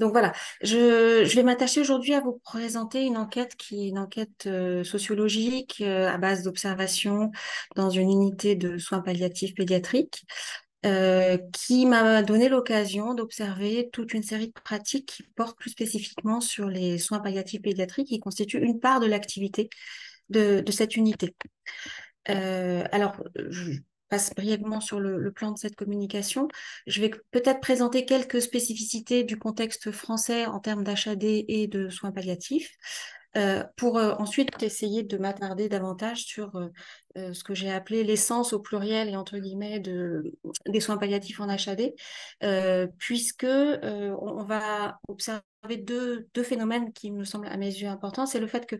Donc voilà, je, vais m'attacher aujourd'hui à vous présenter une enquête qui est une enquête euh, sociologique euh, à base d'observation dans une unité de soins palliatifs pédiatriques euh, qui m'a donné l'occasion d'observer toute une série de pratiques qui portent plus spécifiquement sur les soins palliatifs pédiatriques qui constituent une part de l'activité de, cette unité. alors, passe brièvement sur le, plan de cette communication. Je vais peut-être présenter quelques spécificités du contexte français en termes d'HAD et de soins palliatifs. Euh, pour euh, ensuite essayer de m'attarder davantage sur euh, ce que j'ai appelé l'essence au pluriel et entre guillemets de, des soins palliatifs en HAD, puisque on, va observer deux, deux, phénomènes qui me semblent à mes yeux importants. C'est le fait que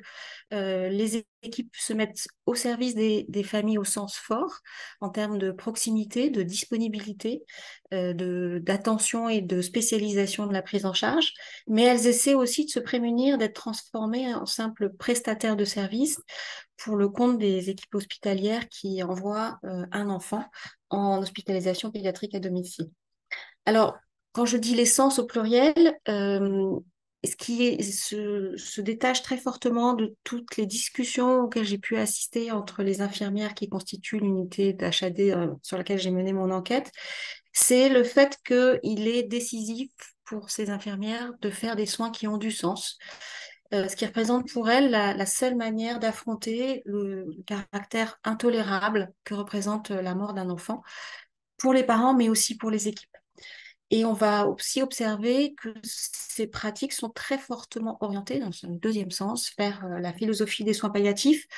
les équipes se mettent au service des, des, familles au sens fort en termes de proximité, de disponibilité, d'attention et de spécialisation de la prise en charge, mais elles essaient aussi de se prémunir d'être transformées en simples prestataires de services pour le compte des équipes hospitalières qui envoient un enfant en hospitalisation pédiatrique à domicile. Alors, quand je dis l'essence au pluriel, euh, ce qui se, détache très fortement de toutes les discussions auxquelles j'ai pu assister entre les infirmières qui constituent l'unité d'HAD euh, sur laquelle j'ai mené mon enquête, c'est le fait qu'il est décisif pour ces infirmières de faire des soins qui ont du sens. Euh, ce qui représente pour elles la seule manière d'affronter le caractère intolérable que représente la mort d'un enfant pour les parents, mais aussi pour les équipes. Et on va aussi observer que ces pratiques sont très fortement orientées, dans un deuxième sens, vers euh, la philosophie des soins palliatifs,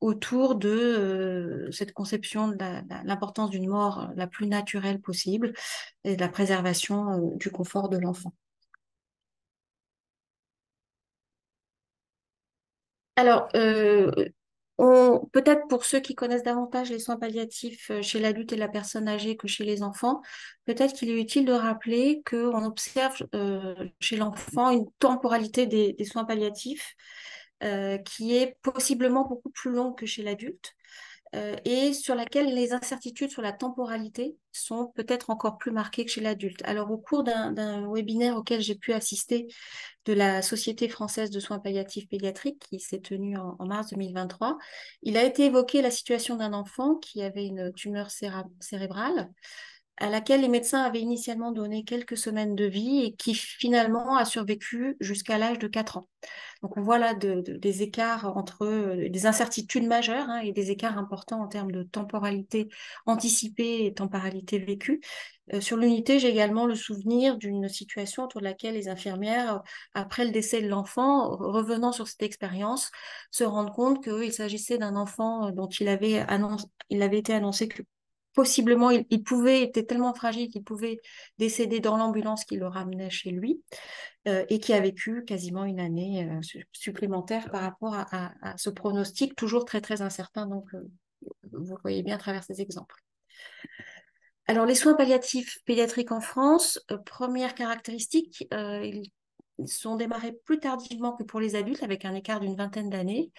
autour de euh, cette conception de l'importance d'une mort la plus naturelle possible et de la préservation euh, du confort de l'enfant. Alors, peut-être pour ceux qui connaissent davantage les soins palliatifs euh, chez l'adulte et la personne âgée que chez les enfants, peut-être qu'il est utile de rappeler qu'on observe euh, chez l'enfant une temporalité des, soins palliatifs euh, qui est possiblement beaucoup plus longue que chez l'adulte. Euh, et sur laquelle les incertitudes sur la temporalité sont peut-être encore plus marquées que chez l'adulte. Alors, au cours d'un webinaire auquel j'ai pu assister de la Société française de soins palliatifs pédiatriques, qui s'est tenu en, mars 2023, il a été évoqué la situation d'un enfant qui avait une tumeur cérébrale à laquelle les médecins avaient initialement donné quelques semaines de vie et qui finalement a survécu jusqu'à l'âge de 4 ans. Donc on voit là des écarts entre euh, des incertitudes majeures hein, et des écarts importants en termes de temporalité anticipée et temporalité vécue. Euh, sur l'unité, j'ai également le souvenir d'une situation autour de laquelle les infirmières, après le décès de l'enfant, revenant sur cette expérience, se rendent compte qu'il s'agissait d'un enfant dont il avait, il avait été annoncé que possiblement, il, pouvait, était tellement fragile qu'il pouvait décéder dans l'ambulance qui le ramenait chez lui euh, et qui a vécu quasiment une année euh, supplémentaire par rapport à, ce pronostic, toujours très très incertain. Donc, euh, vous voyez bien à travers ces exemples. Alors, les soins palliatifs pédiatriques en France, première caractéristique, ils sont démarrés plus tardivement que pour les adultes, avec un écart d'une vingtaine d'années.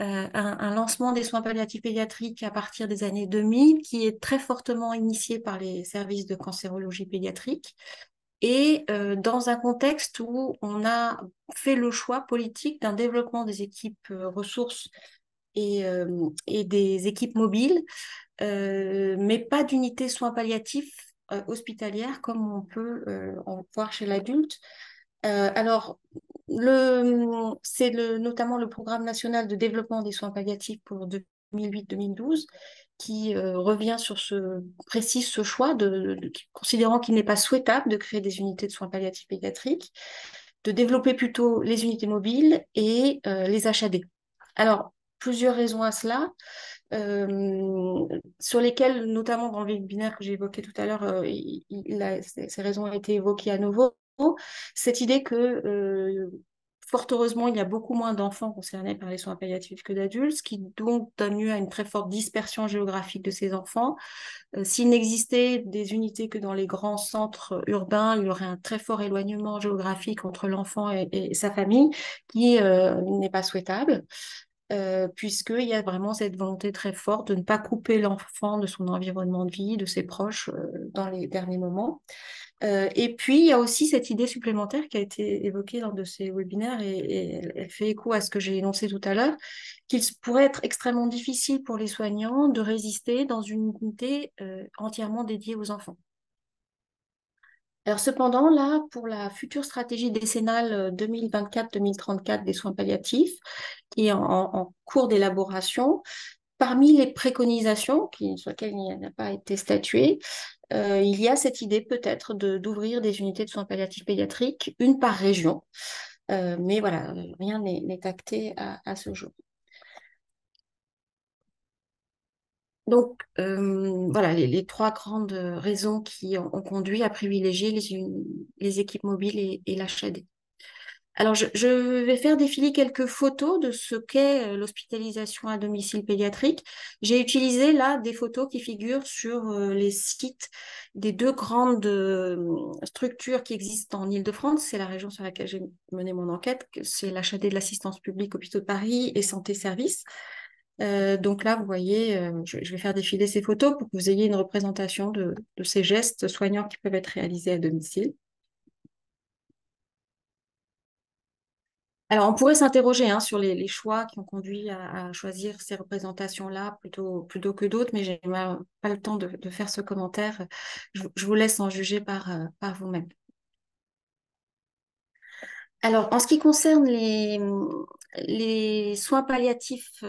Euh, un, lancement des soins palliatifs pédiatriques à partir des années 2000 qui est très fortement initié par les services de cancérologie pédiatrique et euh, dans un contexte où on a fait le choix politique d'un développement des équipes euh, ressources et, des équipes mobiles, mais pas d'unité soins palliatifs hospitalières comme on peut en voir chez l'adulte. alors, c'est notamment le programme national de développement des soins palliatifs pour 2008-2012 qui euh, revient sur ce, précise ce choix, de, considérant qu'il n'est pas souhaitable de créer des unités de soins palliatifs pédiatriques, de développer plutôt les unités mobiles et euh, les HAD. Alors, plusieurs raisons à cela, euh, sur lesquelles, notamment dans le webinaire que j'ai évoqué tout à l'heure, ces raisons ont été évoquées à nouveau cette idée que, euh, fort heureusement, il y a beaucoup moins d'enfants concernés par les soins palliatifs que d'adultes, ce qui donc donne lieu à une très forte dispersion géographique de ces enfants. Euh, s'il n'existait des unités que dans les grands centres urbains, il y aurait un très fort éloignement géographique entre l'enfant et, sa famille, qui euh, n'est pas souhaitable. puisqu'il y a vraiment cette volonté très forte de ne pas couper l'enfant de son environnement de vie, de ses proches dans les derniers moments. Euh, et puis, il y a aussi cette idée supplémentaire qui a été évoquée lors de ces webinaires et, elle, fait écho à ce que j'ai énoncé tout à l'heure, qu'il pourrait être extrêmement difficile pour les soignants de résister dans une unité euh, entièrement dédiée aux enfants. Alors cependant, là, pour la future stratégie décennale 2024-2034 des soins palliatifs, qui est en cours d'élaboration, Parmi les préconisations sur lesquelles il n'a pas été statué, euh, il y a cette idée peut-être d'ouvrir des unités de soins palliatifs pédiatriques, une par région. Euh, mais voilà, rien n'est acté à, ce jour. Donc, euh, voilà les, trois grandes raisons qui ont, conduit à privilégier les, équipes mobiles et, et l'HAD. Alors, je, vais faire défiler quelques photos de ce qu'est euh, l'hospitalisation à domicile pédiatrique. J'ai utilisé là des photos qui figurent sur euh, les sites des deux grandes euh, structures qui existent en Ile-de-France. C'est la région sur laquelle j'ai mené mon enquête. C'est l'HAD de l'assistance publique Hôpitaux de Paris et Santé Service. donc là, vous voyez, je, vais faire défiler ces photos pour que vous ayez une représentation de ces gestes soignants qui peuvent être réalisés à domicile. Alors, on pourrait s'interroger hein, sur les, choix qui ont conduit à, choisir ces représentations-là plutôt, plutôt que d'autres, mais je n'ai pas le temps de, faire ce commentaire. Je, vous laisse en juger par, euh, par vous-même. Alors, en ce qui concerne les, soins palliatifs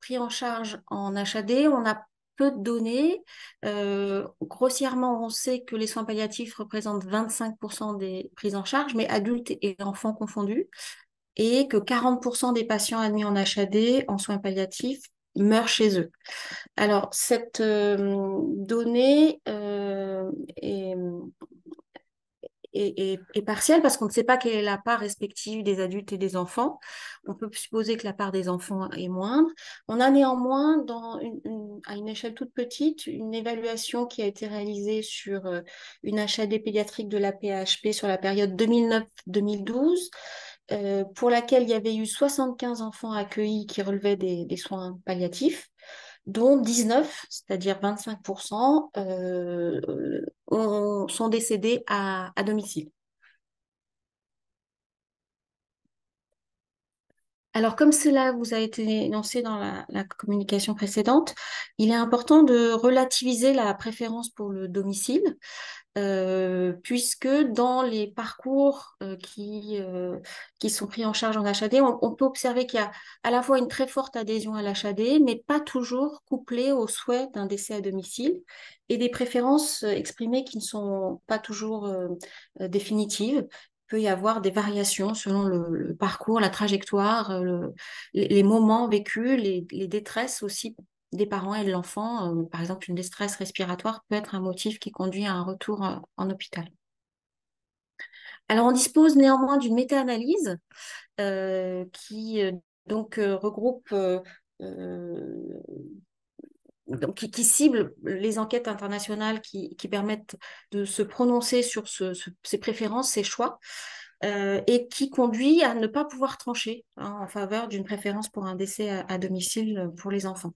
pris en charge en HAD, on a peu de données. Euh, grossièrement, on sait que les soins palliatifs représentent 25% des prises en charge, mais adultes et enfants confondus et que 40% des patients admis en HAD, en soins palliatifs, meurent chez eux. Alors, cette euh, donnée euh, est, partielle parce qu'on ne sait pas quelle est la part respective des adultes et des enfants. On peut supposer que la part des enfants est moindre. On a néanmoins, à une échelle toute petite, une évaluation qui a été réalisée sur euh, une HAD pédiatrique de la PHP sur la période 2009-2012 euh, pour laquelle il y avait eu 75 enfants accueillis qui relevaient des, soins palliatifs, dont 19, c'est-à-dire 25%, euh, sont décédés à, domicile. Alors, comme cela vous a été énoncé dans la, communication précédente, il est important de relativiser la préférence pour le domicile euh, puisque dans les parcours euh, qui, euh, qui sont pris en charge en HAD, on, peut observer qu'il y a à la fois une très forte adhésion à l'HAD, mais pas toujours couplée au souhait d'un décès à domicile, et des préférences exprimées qui ne sont pas toujours définitives. Il peut y avoir des variations selon le, parcours, la trajectoire, les, moments vécus, les, les détresses aussi des parents et de l'enfant. Euh, par exemple, une détresse respiratoire peut être un motif qui conduit à un retour euh, en hôpital. Alors, on dispose néanmoins d'une méta-analyse euh, qui donc regroupe qui, cible les enquêtes internationales qui, permettent de se prononcer sur ces préférences, ces choix, et qui conduit à ne pas pouvoir trancher hein, en faveur d'une préférence pour un décès à domicile pour les enfants.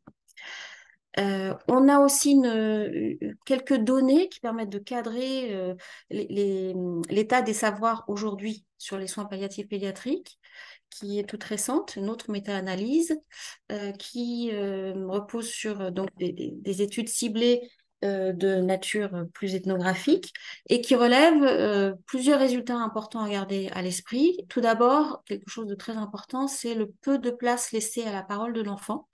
Euh, on a aussi euh, quelques données qui permettent de cadrer euh, l'état des savoirs aujourd'hui sur les soins palliatifs pédiatriques, qui est toute récente, une autre méta-analyse qui repose sur donc, des, études ciblées de nature plus ethnographique et qui relève plusieurs résultats importants à garder à l'esprit. Tout d'abord, quelque chose de très important, c'est le peu de place laissée à la parole de l'enfant.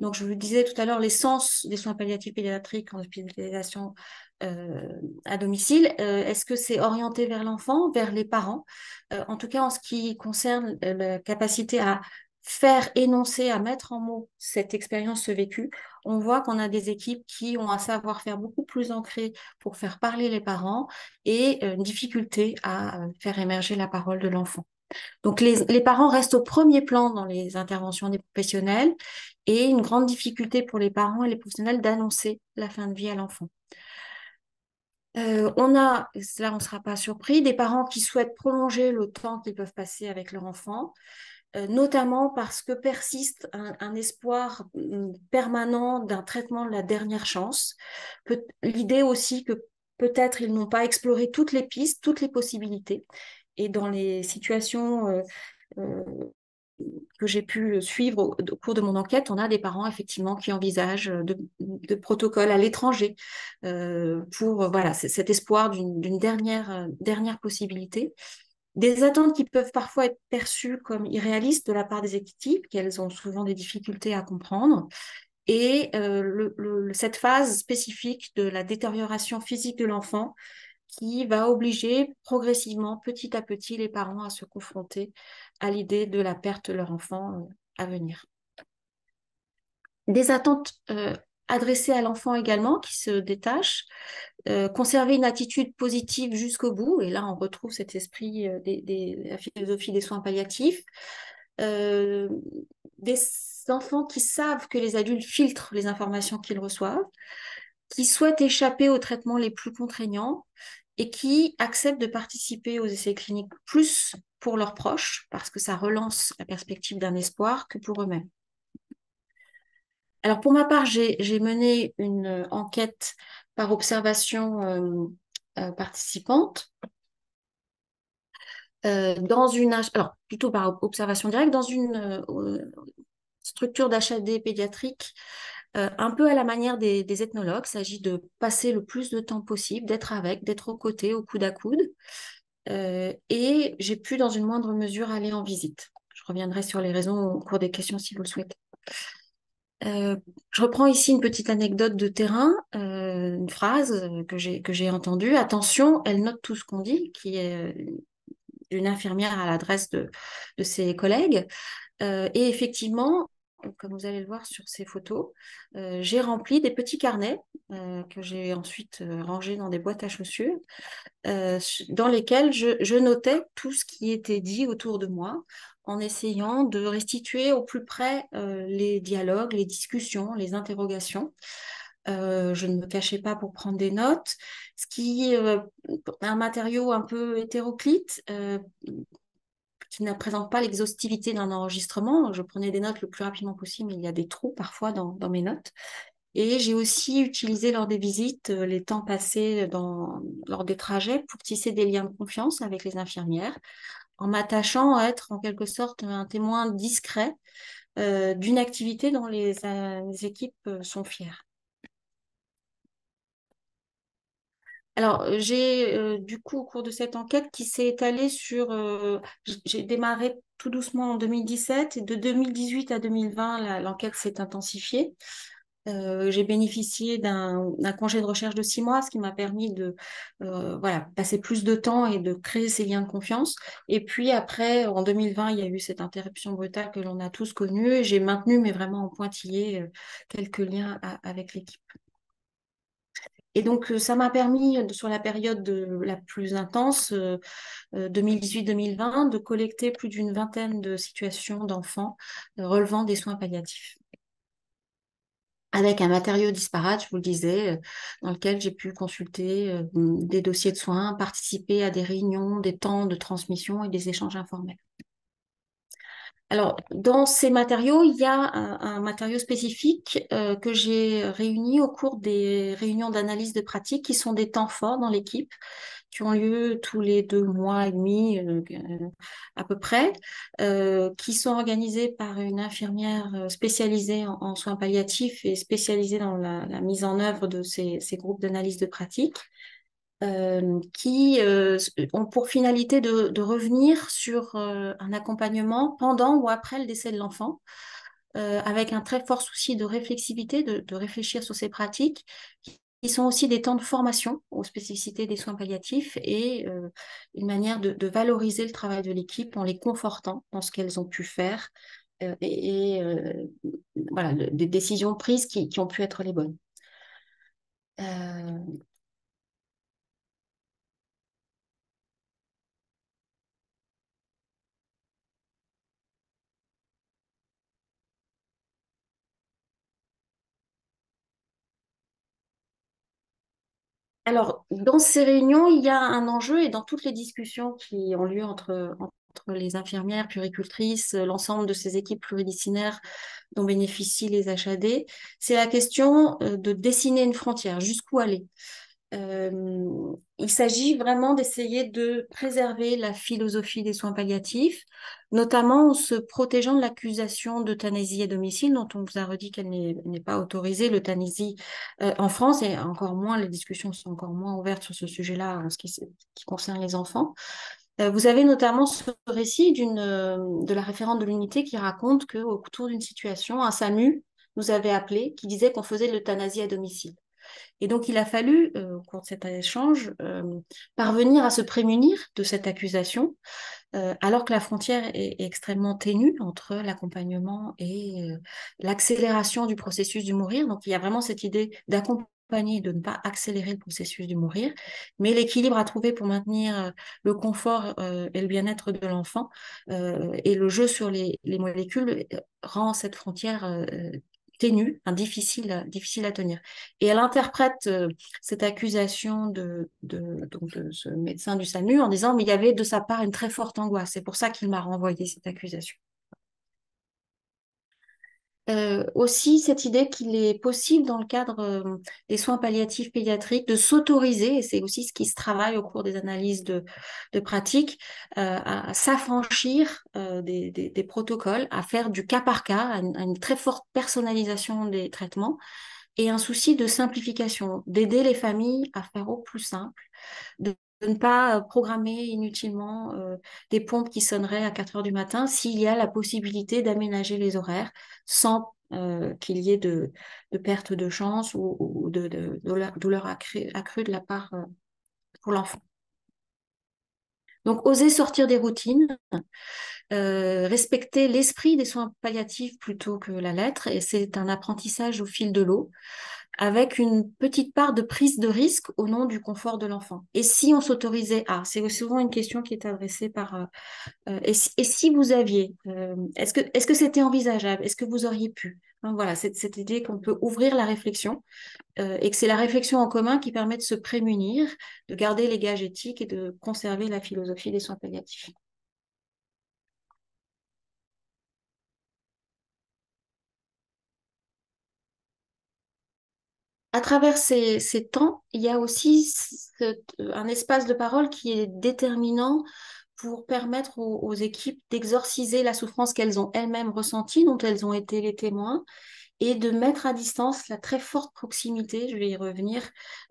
Donc, je vous disais tout à l'heure, l'essence des soins palliatifs pédiatriques en hospitalisation euh, à domicile, euh, est-ce que c'est orienté vers l'enfant, vers les parents? Euh, En tout cas, en ce qui concerne la capacité à faire énoncer, à mettre en mots cette expérience vécue, on voit qu'on a des équipes qui ont un savoir-faire beaucoup plus ancré pour faire parler les parents et une difficulté à faire émerger la parole de l'enfant. Donc les, parents restent au premier plan dans les interventions des professionnels et une grande difficulté pour les parents et les professionnels d'annoncer la fin de vie à l'enfant. Euh, on a, là on ne sera pas surpris, des parents qui souhaitent prolonger le temps qu'ils peuvent passer avec leur enfant, euh, notamment parce que persiste un, espoir mm, permanent d'un traitement de la dernière chance. L'idée aussi que peut-être ils n'ont pas exploré toutes les pistes, toutes les possibilités. Et dans les situations euh, euh, que j'ai pu suivre au, cours de mon enquête, on a des parents effectivement qui envisagent de, de protocoles à l'étranger euh, pour voilà cet espoir d'une dernière dernière possibilité. Des attentes qui peuvent parfois être perçues comme irréalistes de la part des équipes, qu'elles ont souvent des difficultés à comprendre. Et cette phase spécifique de la détérioration physique de l'enfant qui va obliger progressivement, petit à petit, les parents à se confronter à l'idée de la perte de leur enfant euh, à venir. Des attentes euh, adressées à l'enfant également qui se détachent, euh, conserver une attitude positive jusqu'au bout, et là on retrouve cet esprit de la philosophie des soins palliatifs, des enfants qui savent que les adultes filtrent les informations qu'ils reçoivent, qui souhaitent échapper aux traitements les plus contraignants et qui acceptent de participer aux essais cliniques plus pour leurs proches, parce que ça relance la perspective d'un espoir, que pour eux-mêmes. Alors pour ma part, j'ai mené une enquête par observation euh, euh, participante. Euh, dans une alors plutôt par observation directe dans une structure d'HAD pédiatrique euh, un peu à la manière des, ethnologues, il s'agit de passer le plus de temps possible, d'être avec, d'être aux côtés, au coude à coude. Euh, et j'ai pu, dans une moindre mesure, aller en visite. Je reviendrai sur les raisons au cours des questions si vous le souhaitez. Euh, je reprends ici une petite anecdote de terrain, une phrase que j'ai entendue. Attention, elle note tout ce qu'on dit, qui est une infirmière à l'adresse de, de ses collègues. et effectivement, comme vous allez le voir sur ces photos, euh, j'ai rempli des petits carnets euh, que j'ai ensuite euh, rangés dans des boîtes à chaussures, dans lesquels je, notais tout ce qui était dit autour de moi, en essayant de restituer au plus près les dialogues, les discussions, les interrogations. je ne me cachais pas pour prendre des notes, ce qui est un matériau un peu hétéroclite, qui ne présente pas l'exhaustivité d'un enregistrement. Je prenais des notes le plus rapidement possible, mais il y a des trous parfois dans, mes notes. Et j'ai aussi utilisé lors des visites euh, les temps passés lors des trajets pour tisser des liens de confiance avec les infirmières, en m'attachant à être en quelque sorte un témoin discret euh, d'une activité dont les, euh, les équipes sont fières. Alors, euh, j'ai euh, du coup, au cours de cette enquête qui s'est étalée sur... Euh, j'ai démarré tout doucement en 2017 et de 2018 à 2020, l'enquête s'est intensifiée. j'ai bénéficié d'un congé de recherche de six mois, ce qui m'a permis de voilà, passer plus de temps et de créer ces liens de confiance. Et puis après, en 2020, il y a eu cette interruption brutale que l'on a tous connue j'ai maintenu, mais vraiment en pointillé, quelques liens avec l'équipe. Et donc, euh, ça m'a permis, euh, sur la période la plus intense, 2018-2020, euh, de collecter plus d'une vingtaine de situations d'enfants relevant des soins palliatifs. Avec un matériau disparate, je vous le disais, dans lequel j'ai pu consulter des dossiers de soins, participer à des réunions, des temps de transmission et des échanges informels. Alors, dans ces matériaux, il y a un, matériau spécifique euh, que j'ai réuni au cours des réunions d'analyse de pratique qui sont des temps forts dans l'équipe, qui ont lieu tous les deux mois et demi euh, à peu près, euh, qui sont organisés par une infirmière spécialisée en, soins palliatifs et spécialisée dans la, mise en œuvre de ces groupes d'analyse de pratique. Euh, qui euh, ont pour finalité de, revenir sur euh, un accompagnement pendant ou après le décès de l'enfant, avec un très fort souci de réflexivité, de, réfléchir sur ces pratiques, qui sont aussi des temps de formation aux spécificités des soins palliatifs et une manière de, valoriser le travail de l'équipe en les confortant dans ce qu'elles ont pu faire et, voilà, des décisions prises qui, ont pu être les bonnes. Alors, dans ces réunions, il y a un enjeu et dans toutes les discussions qui ont lieu entre, les infirmières, puricultrices, l'ensemble de ces équipes pluridisciplinaires dont bénéficient les HAD, c'est la question euh, de dessiner une frontière, jusqu'où aller. Euh, il s'agit vraiment d'essayer de préserver la philosophie des soins palliatifs, notamment en se protégeant de l'accusation d'euthanasie à domicile, dont on vous a redit qu'elle n'est pas autorisée, l'euthanasie euh, en France, et encore moins, les discussions sont encore moins ouvertes sur ce sujet-là en ce qui, concerne les enfants. Euh, vous avez notamment ce récit de la référente de l'unité qui raconte qu'autour d'une situation, un SAMU nous avait appelé qui disait qu'on faisait l'euthanasie à domicile. Et donc, il a fallu, euh, au cours de cet échange, euh, parvenir à se prémunir de cette accusation, euh, alors que la frontière est, extrêmement ténue entre l'accompagnement et l'accélération du processus du mourir. Donc, il y a vraiment cette idée d'accompagner, de ne pas accélérer le processus du mourir, mais l'équilibre à trouver pour maintenir le confort et le bien-être de l'enfant et le jeu sur les, les molécules rend cette frontière ténue, difficile, difficile à tenir. Et elle interprète euh, cette accusation de, ce médecin du SAMU en disant, mais il y avait de sa part une très forte angoisse. C'est pour ça qu'il m'a renvoyé cette accusation. Euh, aussi cette idée qu'il est possible dans le cadre euh, des soins palliatifs pédiatriques de s'autoriser, et c'est aussi ce qui se travaille au cours des analyses de, pratique, euh, à, s'affranchir des, protocoles, à faire du cas par cas, à une, très forte personnalisation des traitements et un souci de simplification, d'aider les familles à faire au plus simple, de ne pas programmer inutilement des pompes qui sonneraient à 4 heures du matin s'il y a la possibilité d'aménager les horaires sans qu'il y ait de, perte de chance ou, de, douleur, accrue, de la part pour l'enfant. Donc, oser sortir des routines, respecter l'esprit des soins palliatifs plutôt que la lettre, et c'est un apprentissage au fil de l'eau avec une petite part de prise de risque au nom du confort de l'enfant. Et si on s'autorisait à, c'est souvent une question qui est adressée par, euh, euh, et, si, vous aviez, euh, est-ce que c'était envisageable, est-ce que vous auriez pu? Voilà, cette, cette idée qu'on peut ouvrir la réflexion et que c'est la réflexion en commun qui permet de se prémunir, de garder les gages éthiques et de conserver la philosophie des soins palliatifs. À travers ces, temps, il y a aussi un espace de parole qui est déterminant pour permettre aux, équipes d'exorciser la souffrance qu'elles ont elles-mêmes ressentie, dont elles ont été les témoins, et de mettre à distance la très forte proximité, je vais y revenir,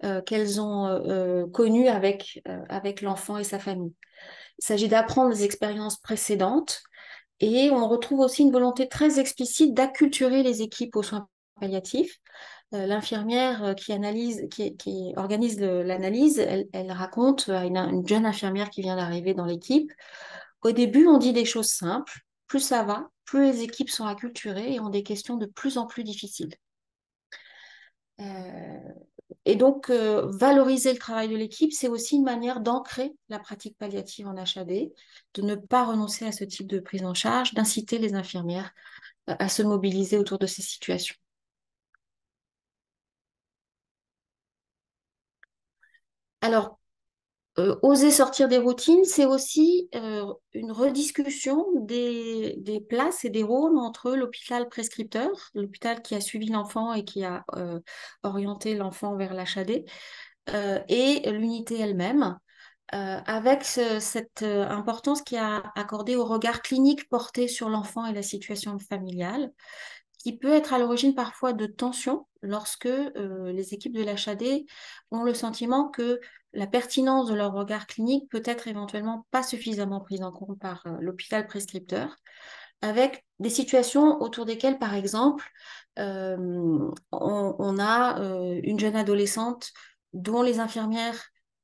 euh, qu'elles ont euh, euh, connue avec, avec l'enfant et sa famille. Il s'agit d'apprendre des expériences précédentes, et on retrouve aussi une volonté très explicite d'acculturer les équipes aux soins palliatifs, euh, l'infirmière euh, qui analyse, qui, organise l'analyse, elle, raconte à une, jeune infirmière qui vient d'arriver dans l'équipe. Au début, on dit des choses simples. Plus ça va, plus les équipes sont acculturées et ont des questions de plus en plus difficiles. Euh, et donc, valoriser le travail de l'équipe, c'est aussi une manière d'ancrer la pratique palliative en HAD, de ne pas renoncer à ce type de prise en charge, d'inciter les infirmières à se mobiliser autour de ces situations. Alors, euh, oser sortir des routines, c'est aussi euh, une rediscussion des, places et des rôles entre l'hôpital prescripteur, l'hôpital qui a suivi l'enfant et qui a euh, orienté l'enfant vers l'HAD, et l'unité elle-même, avec cette importance qui a accordée au regard clinique porté sur l'enfant et la situation familiale, qui peut être à l'origine parfois de tensions lorsque euh, les équipes de l'HAD ont le sentiment que la pertinence de leur regard clinique peut être éventuellement pas suffisamment prise en compte par euh, l'hôpital prescripteur, avec des situations autour desquelles, par exemple, euh, on, a une jeune adolescente dont les infirmières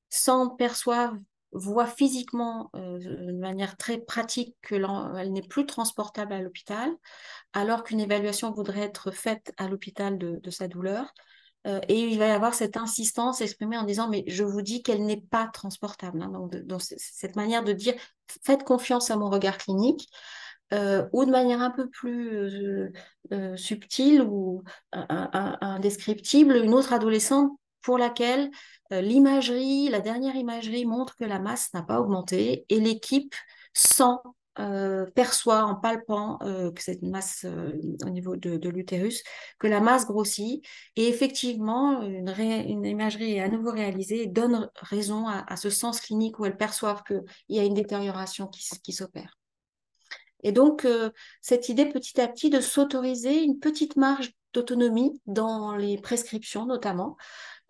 s'en perçoivent voient physiquement de manière très pratique qu'elle n'est plus transportable à l'hôpital, alors qu'une évaluation voudrait être faite à l'hôpital de, sa douleur. Euh, et il va y avoir cette insistance exprimée en disant mais je vous dis qu'elle n'est pas transportable. Hein. donc, cette manière de dire faites confiance à mon regard clinique. Euh, ou de manière un peu plus euh, subtile ou indescriptible, une autre adolescente pour laquelle l'imagerie, la dernière imagerie montre que la masse n'a pas augmenté et l'équipe sent euh, perçoit en palpant euh, que cette masse euh, au niveau de, l'utérus, que la masse grossit. Et effectivement, une, imagerie est à nouveau réalisée et donne raison à, ce sens clinique où elles perçoivent qu'il y a une détérioration qui s'opère. Et donc, cette idée petit à petit de s'autoriser une petite marge d'autonomie dans les prescriptions notamment,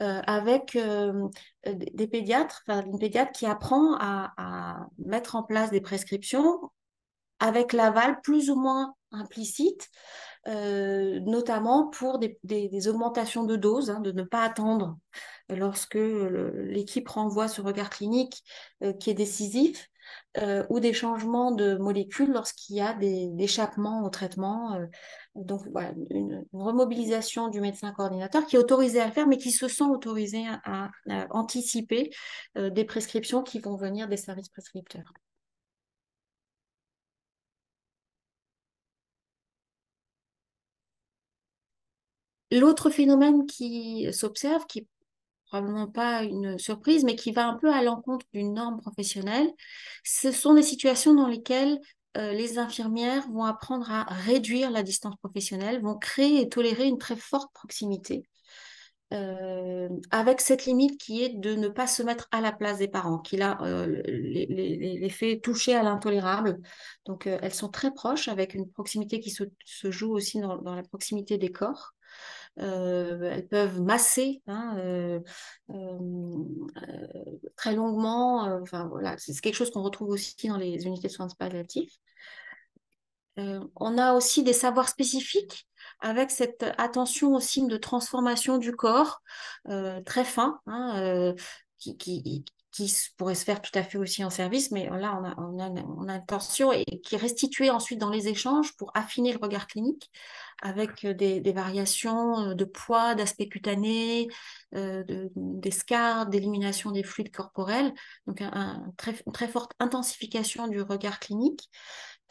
euh, avec euh, des pédiatres, une pédiatre qui apprend à, mettre en place des prescriptions avec l'aval plus ou moins implicite, euh, notamment pour des, augmentations de doses, hein, de ne pas attendre lorsque l'équipe renvoie ce regard clinique qui est décisif, ou des changements de molécules lorsqu'il y a des échappements au traitement donc voilà, une, remobilisation du médecin coordinateur qui est autorisé à le faire, mais qui se sent autorisé à, anticiper euh, des prescriptions qui vont venir des services prescripteurs. L'autre phénomène qui s'observe, qui n'est probablement pas une surprise, mais qui va un peu à l'encontre d'une norme professionnelle, ce sont des situations dans lesquelles euh, les infirmières vont apprendre à réduire la distance professionnelle, vont créer et tolérer une très forte proximité. Euh, avec cette limite qui est de ne pas se mettre à la place des parents, qui là euh, les, fait toucher à l'intolérable. Donc elles sont très proches avec une proximité qui se, joue aussi dans, la proximité des corps. elles peuvent masser hein, très longuement. enfin voilà, c'est quelque chose qu'on retrouve aussi dans les unités de soins palliatifs. Euh, on a aussi des savoirs spécifiques avec cette attention aux signes de transformation du corps euh, très fin, hein, euh, qui, pourrait se faire tout à fait aussi en service, mais là, on a, on a, on intention et qui est restituée ensuite dans les échanges pour affiner le regard clinique avec des, variations de poids, d'aspect cutané, d'escarres, d'élimination des fluides corporels, donc une très forte intensification du regard clinique.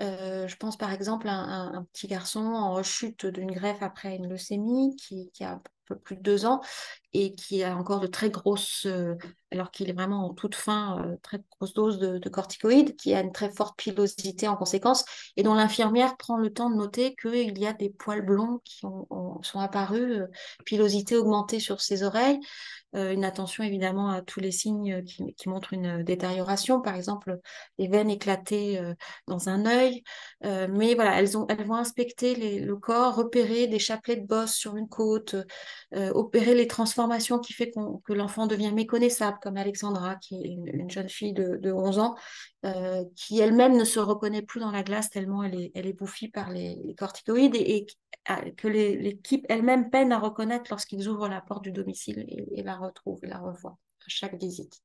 Euh, je pense par exemple à un, petit garçon en rechute d'une greffe après une leucémie qui, a un peu plus de deux ans et qui a encore de très grosses, euh, alors qu'il est vraiment en toute fin, euh, très grosse dose de, corticoïdes, qui a une très forte pilosité en conséquence. Et dont l'infirmière prend le temps de noter qu'il y a des poils blonds qui sont apparus, pilosité augmentée sur ses oreilles, une attention évidemment à tous les signes qui, montrent une détérioration, par exemple les veines éclatées euh, dans un œil. Euh, mais voilà, elles, ont, elles vont inspecter le corps, repérer des chapelets de bosse sur une côte, opérer les transformations qui fait que l'enfant devient méconnaissable, comme Alexandra, qui est une, jeune fille de, de 11 ans, qui elle-même ne se reconnaît plus dans la glace tellement elle est, bouffie par les, corticoïdes et, que l'équipe elle-même peine à reconnaître lorsqu'ils ouvrent la porte du domicile et, la retrouvent et la revoient à chaque visite.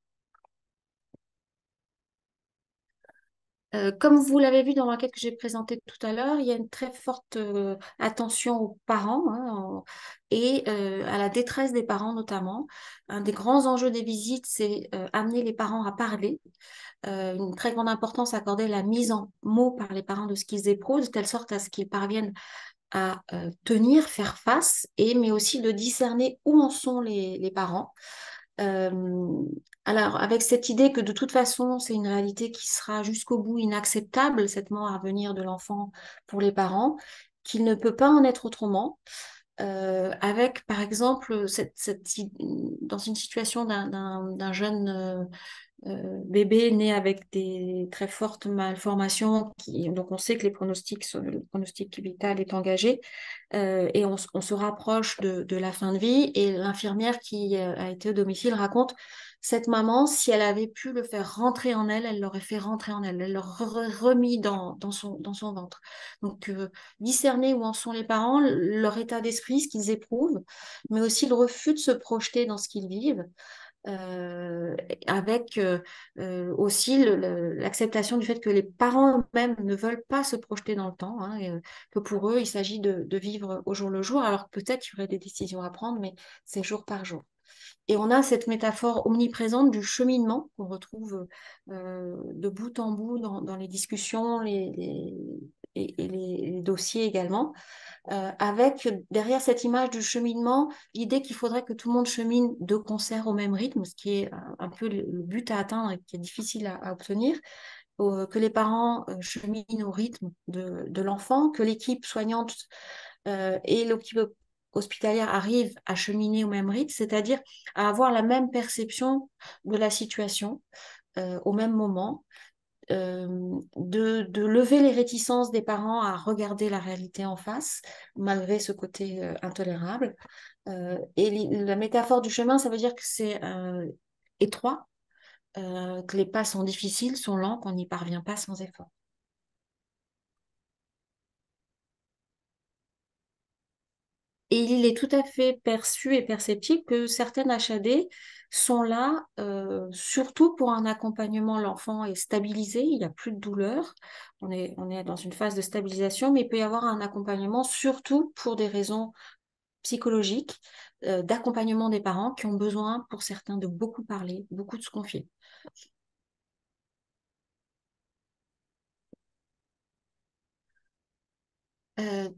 Euh, comme vous l'avez vu dans l'enquête que j'ai présentée tout à l'heure, il y a une très forte euh, attention aux parents hein, et euh, à la détresse des parents notamment. Un des grands enjeux des visites, c'est amener les parents à parler. une très grande importance accordée à la mise en mots par les parents de ce qu'ils éprouvent, de telle sorte à ce qu'ils parviennent à euh, tenir, faire face, et, mais aussi de discerner où en sont les, parents. Euh, alors, avec cette idée que de toute façon, c'est une réalité qui sera jusqu'au bout inacceptable, cette mort à venir de l'enfant pour les parents, qu'il ne peut pas en être autrement. Euh, avec, par exemple, dans une situation d'un jeune euh, bébé né avec des très fortes malformations, donc on sait que les pronostics, le pronostic vital est engagé, euh, et on, se rapproche de, la fin de vie, et l'infirmière qui euh, a été au domicile raconte, cette maman, si elle avait pu le faire rentrer en elle, elle l'aurait fait rentrer en elle, elle l'aurait remis dans, son, ventre. Donc, discerner où en sont les parents, leur état d'esprit, ce qu'ils éprouvent, mais aussi le refus de se projeter dans ce qu'ils vivent. Euh, avec euh, euh, aussi l'acceptation du fait que les parents eux-mêmes ne veulent pas se projeter dans le temps, hein, que pour eux, il s'agit de, vivre au jour le jour, alors peut-être il y aurait des décisions à prendre, mais c'est jour par jour. Et on a cette métaphore omniprésente du cheminement qu'on retrouve de bout en bout dans, les discussions les, et, les, dossiers également. Euh, avec derrière cette image du cheminement, l'idée qu'il faudrait que tout le monde chemine de concert au même rythme, ce qui est un, peu le, but à atteindre et qui est difficile à, obtenir. que les parents cheminent au rythme de, l'enfant, que l'équipe soignante et l'équipe hospitalière arrivent à cheminer au même rythme, c'est-à-dire à avoir la même perception de la situation au même moment, euh, de, lever les réticences des parents à regarder la réalité en face, malgré ce côté euh, intolérable. Euh, et la métaphore du chemin, ça veut dire que c'est étroit, que les pas sont difficiles, sont lents, qu'on n'y parvient pas sans effort. Et il est tout à fait perçu et perceptible que certaines HAD sont là euh, surtout pour un accompagnement. L'enfant est stabilisé, il n'y a plus de douleur, on est, on est dans une phase de stabilisation, mais il peut y avoir un accompagnement surtout pour des raisons psychologiques, euh, d'accompagnement des parents qui ont besoin pour certains de beaucoup parler, beaucoup de se confier. Euh,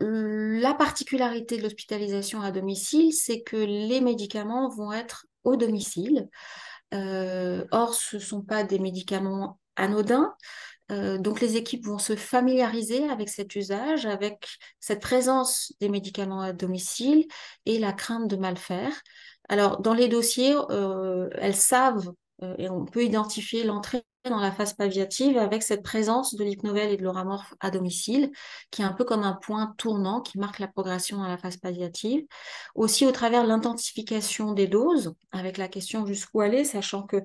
la particularité de l'hospitalisation à domicile, c'est que les médicaments vont être au domicile. Euh, or, ce ne sont pas des médicaments anodins. Euh, donc, les équipes vont se familiariser avec cet usage, avec cette présence des médicaments à domicile et la crainte de mal faire. Alors, dans les dossiers, euh, elles savent et on peut identifier l'entrée dans la phase palliative avec cette présence de l'hypnovel et de l'oramorphe à domicile, qui est un peu comme un point tournant qui marque la progression à la phase palliative. Aussi au travers de l'intensification des doses, avec la question jusqu'où aller, sachant que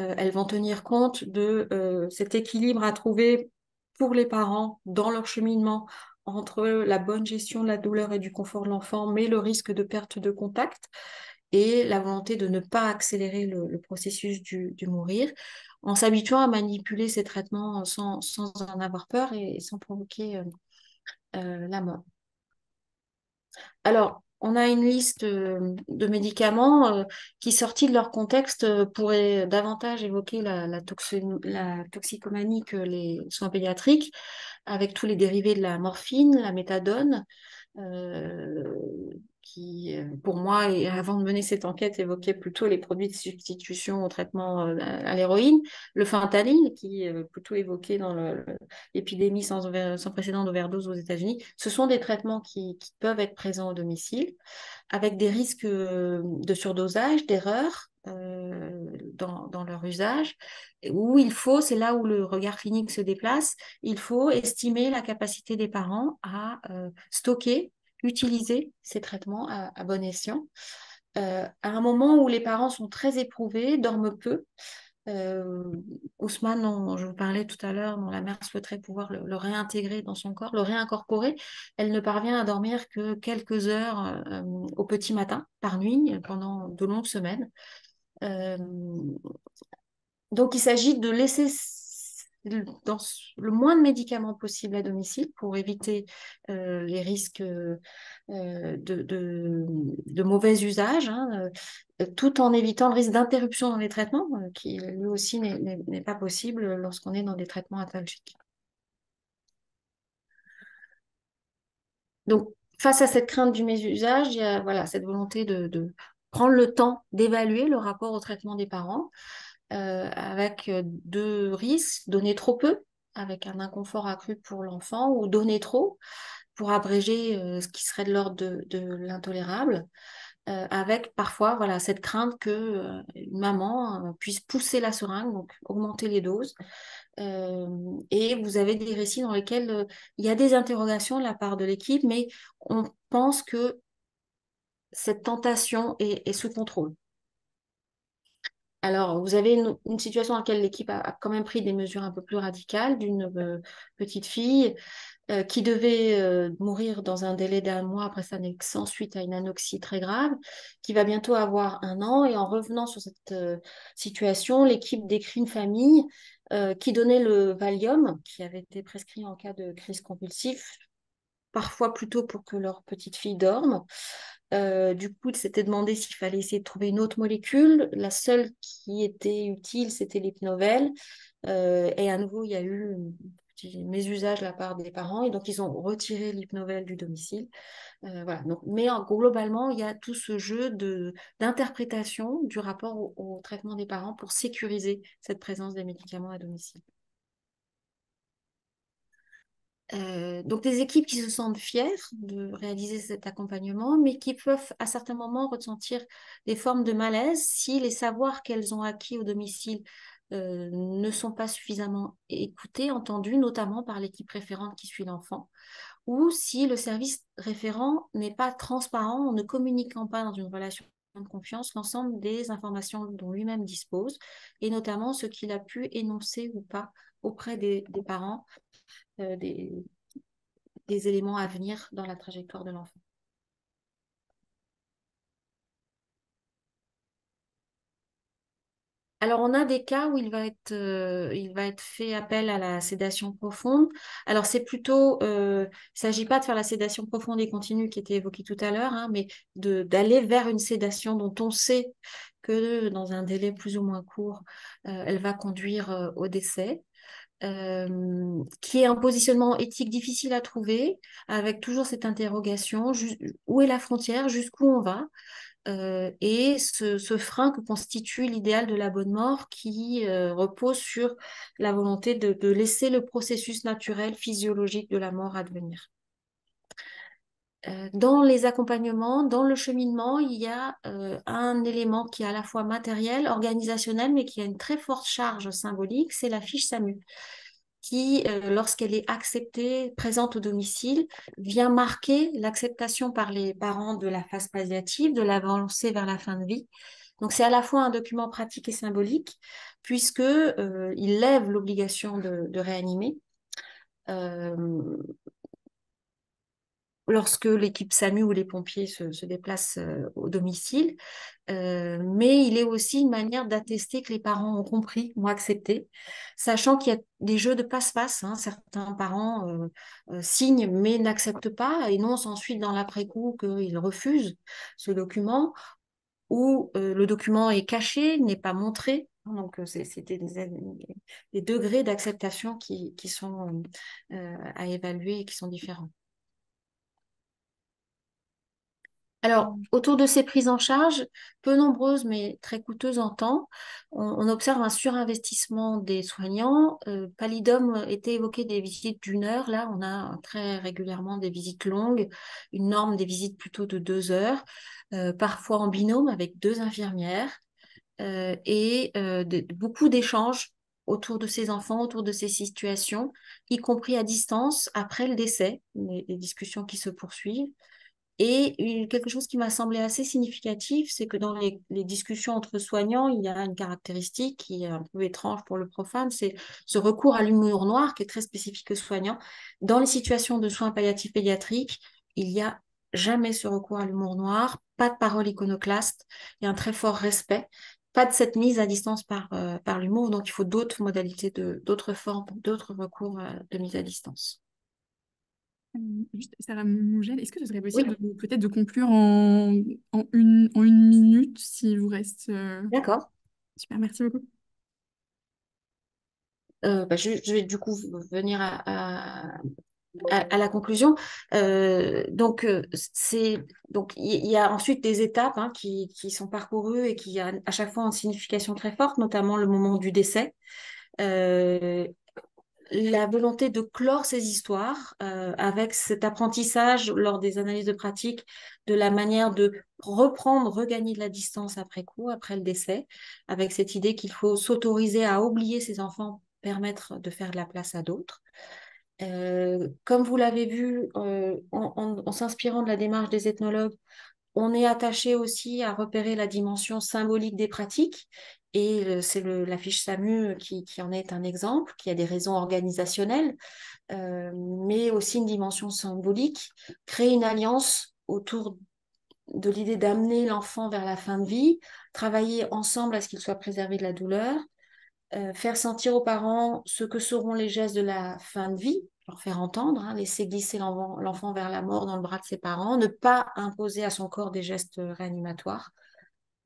euh, vont tenir compte de euh, cet équilibre à trouver pour les parents dans leur cheminement entre la bonne gestion de la douleur et du confort de l'enfant, mais le risque de perte de contact la volonté de ne pas accélérer le, processus du, mourir, en s'habituant à manipuler ces traitements sans, en avoir peur et, sans provoquer euh, euh, la mort. Alors, on a une liste euh, de médicaments qui, sortis de leur contexte, pourraient davantage évoquer la, toxicomanie que les soins pédiatriques, avec tous les dérivés de la morphine, la méthadone, qui, euh, pour moi, avant de mener cette enquête, évoquait plutôt les produits de substitution au traitement euh, à l'héroïne, le fentanyl, qui est euh, plutôt évoqué dans l'épidémie sans, précédent d'overdose aux États-Unis. Ce sont des traitements qui, peuvent être présents au domicile, avec des risques de surdosage, d'erreur, dans, leur usage, où il faut, c'est là où le regard clinique se déplace, il faut estimer la capacité des parents à stocker utiliser ces traitements à, bon escient. Euh, à un moment où les parents sont très éprouvés, dorment peu. Euh, Ousmane, dont je vous parlais tout à l'heure, dont la mère souhaiterait pouvoir le, réintégrer dans son corps, le réincorporer, elle ne parvient à dormir que quelques heures euh, au petit matin, par nuit, pendant de longues semaines. donc il s'agit de laisser dans le moins de médicaments possible à domicile pour éviter euh, les risques euh, de, de, mauvais usage, hein, euh, tout en évitant le risque d'interruption dans les traitements, qui lui aussi n'est pas possible lorsqu'on est dans des traitements antalgiques. Donc, face à cette crainte du mésusage, il y a voilà, cette volonté de, de prendre le temps d'évaluer le rapport au traitement des parents, euh, avec euh, deux risques, donner trop peu, avec un inconfort accru pour l'enfant, ou donner trop pour abréger euh, ce qui serait de l'ordre de, l'intolérable, avec parfois voilà, cette crainte que une maman puisse pousser la seringue, donc augmenter les doses. et vous avez des récits dans lesquels il y a des interrogations de la part de l'équipe, mais on pense que cette tentation est sous contrôle. Alors, vous avez une, situation dans laquelle l'équipe a, quand même pris des mesures un peu plus radicales d'une euh, petite fille euh, qui devait euh, mourir dans un délai d'un mois après sa naissance suite à une anoxie très grave, qui va bientôt avoir un an. Et en revenant sur cette situation, l'équipe décrit une famille qui donnait le Valium, qui avait été prescrit en cas de crise compulsive, parfois plutôt pour que leur petite fille dorme. Euh, du coup, il s'était demandé s'il fallait essayer de trouver une autre molécule. La seule qui était utile, c'était l'hypnovel. Euh, et à nouveau, il y a eu un mésusage de la part des parents. Et donc, ils ont retiré l'hypnovel du domicile. Euh, mais globalement, il y a tout ce jeu d'interprétation du rapport au, traitement des parents pour sécuriser cette présence des médicaments à domicile. Euh, donc des équipes qui se sentent fières de réaliser cet accompagnement, mais qui peuvent à certains moments ressentir des formes de malaise si les savoirs qu'elles ont acquis au domicile euh, ne sont pas suffisamment écoutés, entendus, notamment par l'équipe référente qui suit l'enfant, ou si le service référent n'est pas transparent en ne communiquant pas dans une relation de confiance l'ensemble des informations dont lui-même dispose, et notamment ce qu'il a pu énoncer ou pas auprès des, parents, euh, des, éléments à venir dans la trajectoire de l'enfant. Alors, on a des cas où il va être, euh, il va être fait appel à la sédation profonde. Alors, c'est plutôt, euh, il ne s'agit pas de faire la sédation profonde et continue qui était évoquée tout à l'heure, hein, mais d'aller vers une sédation dont on sait que dans un délai plus ou moins court, elle va conduire au décès. Qui est un positionnement éthique difficile à trouver, avec toujours cette interrogation, où est la frontière, jusqu'où on va euh, et ce, frein que constitue l'idéal de la bonne mort qui euh, repose sur la volonté de, laisser le processus naturel, physiologique de la mort advenir. Euh, dans les accompagnements, dans le cheminement, il y a un élément qui est à la fois matériel, organisationnel, mais qui a une très forte charge symbolique, c'est la fiche SAMU qui, euh, lorsqu'elle est acceptée, présente au domicile, vient marquer l'acceptation par les parents de la phase palliative, de l'avancée vers la fin de vie. Donc c'est à la fois un document pratique et symbolique, puisque euh, il lève l'obligation de, réanimer. Euh, lorsque l'équipe SAMU ou les pompiers se, déplacent euh, au domicile, euh, mais il est aussi une manière d'attester que les parents ont compris, ont accepté, sachant qu'il y a des jeux de passe-passe. Hein. Certains parents euh, signent mais n'acceptent pas, et énoncent ensuite dans l'après-coup qu'ils refusent ce document, ou le document est caché, n'est pas montré. Donc, c'était des, degrés d'acceptation qui, sont à évaluer et qui sont différents. Alors, autour de ces prises en charge, peu nombreuses mais très coûteuses en temps, on, observe un surinvestissement des soignants. Euh, Palidum était évoqué des visites d'une heure. Là, on a très régulièrement des visites longues, une norme des visites plutôt de deux heures, euh, parfois en binôme avec deux infirmières euh, et beaucoup d'échanges autour de ces enfants, autour de ces situations, y compris à distance après le décès, les discussions qui se poursuivent. Et quelque chose qui m'a semblé assez significatif, c'est que dans les, discussions entre soignants, il y a une caractéristique qui est un peu étrange pour le profane, c'est ce recours à l'humour noir qui est très spécifique aux soignants. Dans les situations de soins palliatifs pédiatriques, il n'y a jamais ce recours à l'humour noir, pas de parole iconoclaste, il y a un très fort respect, pas de cette mise à distance par, euh, l'humour, donc il faut d'autres modalités, d'autres formes, d'autres recours euh, de mise à distance. Juste, Sarah Mongel, est-ce que ce serait possible peut-être de conclure en, une, en une minute s'il vous reste euh, D'accord. Super, merci beaucoup. Euh, bah, je, vais du coup venir à, à, la conclusion. Euh, donc, c'est donc il y, a ensuite des étapes hein, qui, qui, sont parcourues et qui a à chaque fois une signification très forte, notamment le moment du décès la volonté de clore ces histoires euh, avec cet apprentissage lors des analyses de pratique de la manière de reprendre, regagner de la distance après coup, après le décès, avec cette idée qu'il faut s'autoriser à oublier ses enfants, permettre de faire de la place à d'autres. Euh, comme vous l'avez vu, euh, en s'inspirant de la démarche des ethnologues, on est attaché aussi à repérer la dimension symbolique des pratiques et c'est la fiche SAMU qui, en est un exemple, qui a des raisons organisationnelles, euh, mais aussi une dimension symbolique, créer une alliance autour de l'idée d'amener l'enfant vers la fin de vie, travailler ensemble à ce qu'il soit préservé de la douleur, euh, faire sentir aux parents ce que seront les gestes de la fin de vie, leur faire entendre, hein, laisser glisser l'enfant vers la mort dans le bras de ses parents, ne pas imposer à son corps des gestes réanimatoires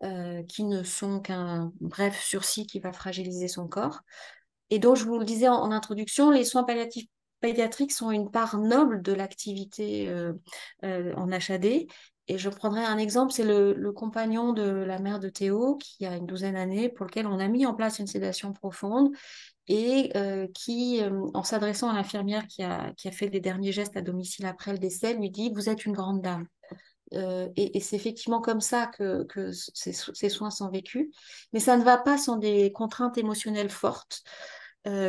euh, qui ne sont qu'un bref sursis qui va fragiliser son corps. Et donc, je vous le disais en, introduction, les soins palliatifs pédiatriques sont une part noble de l'activité euh, euh, en HAD. Et je prendrai un exemple, c'est le, compagnon de la mère de Théo, qui a une douzaine d'années, pour lequel on a mis en place une sédation profonde et qui, en s'adressant à l'infirmière qui a, qui a fait les derniers gestes à domicile après le décès, lui dit, vous êtes une grande dame. Et, et c'est effectivement comme ça que, ces, soins sont vécus. Mais ça ne va pas sans des contraintes émotionnelles fortes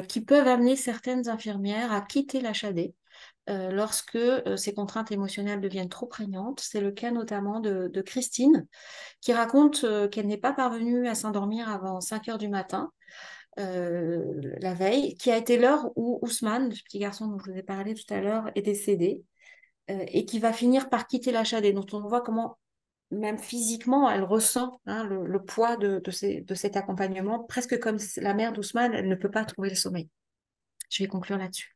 qui peuvent amener certaines infirmières à quitter l'HAD euh, lorsque euh, ces contraintes émotionnelles deviennent trop prégnantes. C'est le cas notamment de, Christine, qui raconte euh, qu'elle n'est pas parvenue à s'endormir avant 5 heures du matin. la veille, qui a été l'heure où Ousmane, le petit garçon dont je vous ai parlé tout à l'heure, est décédé et qui va finir par quitter la et dont on voit comment, même physiquement, elle ressent hein, le, poids de, de, cet accompagnement, presque comme la mère d'Ousmane, elle ne peut pas trouver le sommeil. Je vais conclure là-dessus.